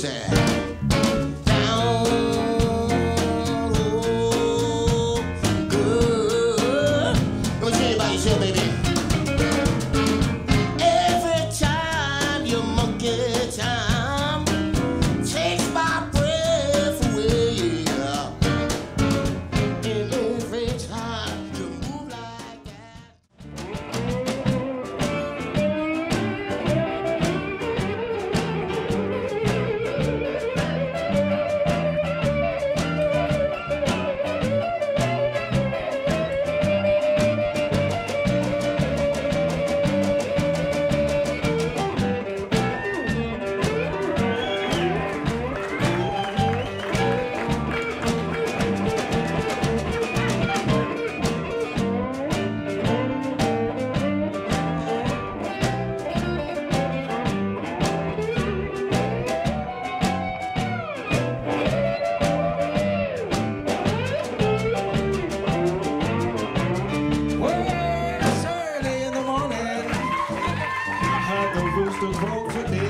pussy. To vote today.